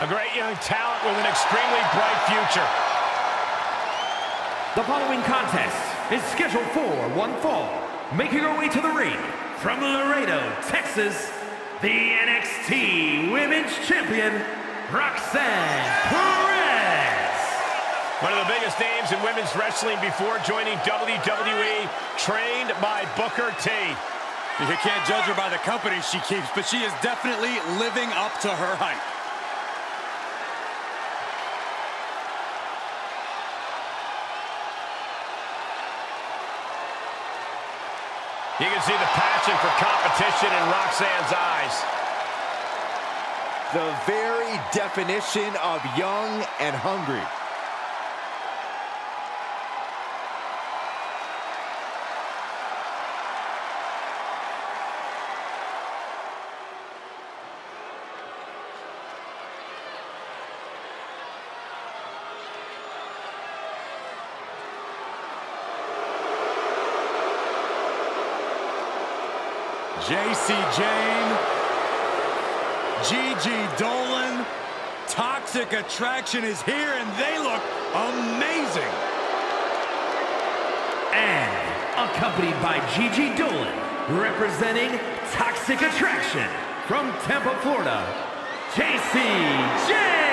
A great young talent with an extremely bright future. The following contest is scheduled for one fall. Making her way to the ring from Laredo, Texas, the NXT Women's Champion, Roxanne Perez. One of the biggest names in women's wrestling before joining WWE, trained by Booker T. You can't judge her by the company she keeps, but she is definitely living up to her hype. You can see the passion for competition in Roxanne's eyes. The very definition of young and hungry. Jacy Jayne, Gigi Dolan, Toxic Attraction is here and they look amazing. And accompanied by Gigi Dolan, representing Toxic Attraction from Tampa, Florida, Jacy Jayne.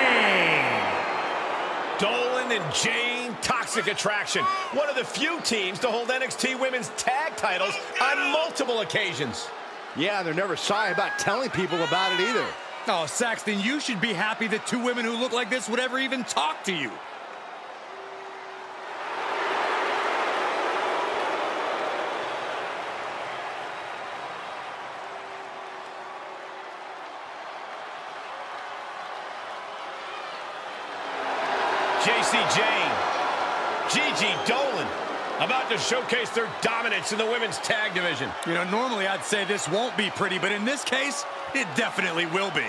Dolan and Jayne, Toxic Attraction. One of the few teams to hold NXT Women's Tag titles on multiple occasions. Yeah, they're never shy about telling people about it either. Oh, Saxton, you should be happy that two women who look like this would ever even talk to you. Jacy Jayne, Gigi Dolan, about to showcase their dominance in the women's tag division. You know, normally I'd say this won't be pretty, but in this case, it definitely will be.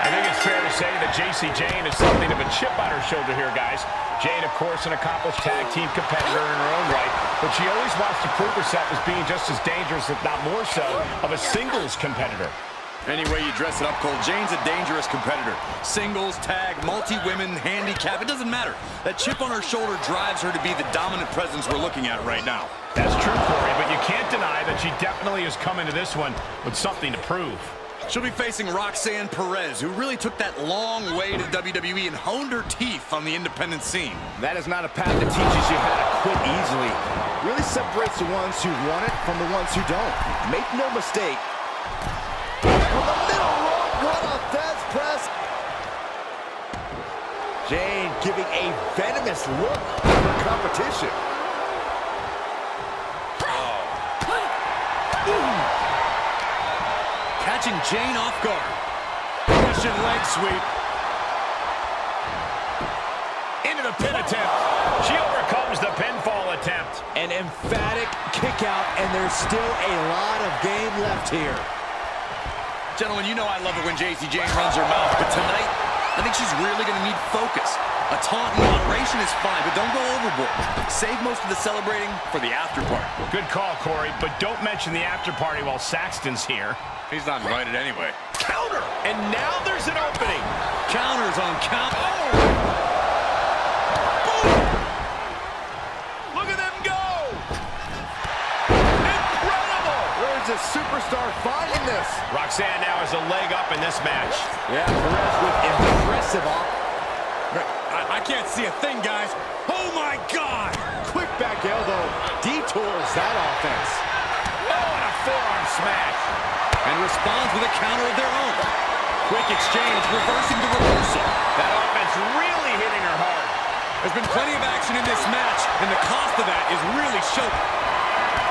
I think it's fair to say that Jacy Jayne is something of a chip on her shoulder here, guys. Jayne, of course, an accomplished tag team competitor in her own right, but she always wants to prove herself as being just as dangerous, if not more so, of a singles competitor. Any way you dress it up, Cole, Jayne's a dangerous competitor. Singles, tag, multi-women, handicap, it doesn't matter. That chip on her shoulder drives her to be the dominant presence we're looking at right now. That's true, Corey, but you can't deny that she definitely has come into this one with something to prove. She'll be facing Roxanne Perez, who really took that long way to WWE and honed her teeth on the independent scene. That is not a path that teaches you how to quit easily. Really separates the ones who want it from the ones who don't. Make no mistake. From the middle rope, what a fast press. Jayne giving a venomous look to competition. Catching Jayne off guard. Russian leg sweep. Into the pin attempt. She overcomes the pinfall attempt. An emphatic kick out, and there's still a lot of game left here. Gentlemen, you know I love it when Jacy Jayne runs her mouth, but tonight, think she's really going to need focus. A taunt in moderation is fine, but don't go overboard. Save most of the celebrating for the after party. Good call, Corey, but don't mention the after party while Saxton's here. He's not invited anyway. Counter! And now there's an opening. Counters on count. Oh! This? Roxanne now has a leg up in this match. Yeah, Perez with impressive off. I, I can't see a thing, guys. Oh, my God! Quick back elbow detours that offense. Oh, and a forearm smash. And responds with a counter of their own. Quick exchange, reversing the reversal. That offense really hitting her hard. There's been plenty of action in this match, and the cost of that is really showing.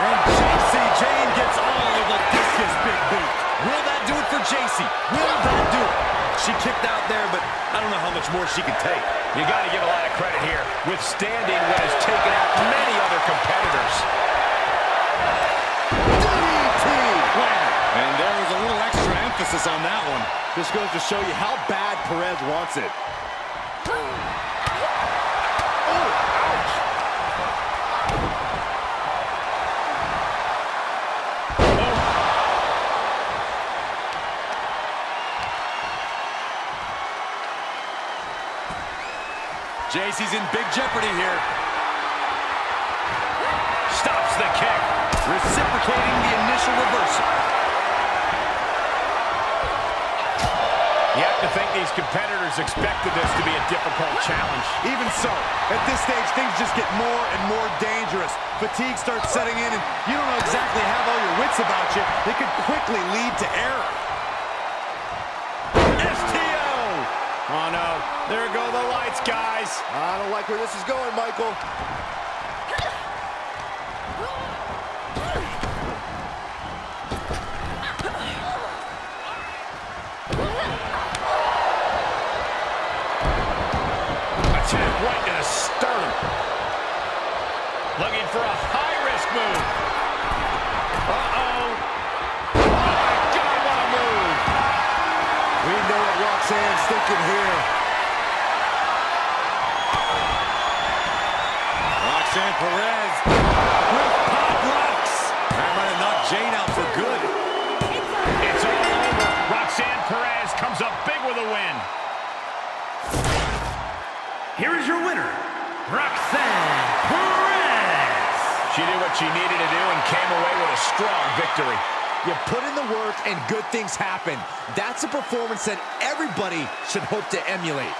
And Jacy Jayne gets all of the discus big boot. Will that do it for Jacy? Will that do it? She kicked out there, but I don't know how much more she can take. You got to give a lot of credit here, withstanding what has taken out many other competitors. DDT. And there was a little extra emphasis on that one. This goes to show you how bad Perez wants it. Jacy's in big jeopardy here. Stops the kick. Reciprocating the initial reversal. You have to think these competitors expected this to be a difficult challenge. Even so, at this stage, things just get more and more dangerous. Fatigue starts setting in, and you don't know exactly have all your wits about you. It could quickly lead to error. There go the lights, guys. I don't like where this is going, Michael. Attack right to the sternum. Looking for a high-risk move. Uh-oh. Oh, my God, what a move. We know what Roxanne's thinking here. Roxanne Perez with Pop Rox. That might have knocked Jayne out for good. It's all over. Roxanne Perez comes up big with a win. Here is your winner, Roxanne Perez. She did what she needed to do and came away with a strong victory. You put in the work and good things happen. That's a performance that everybody should hope to emulate.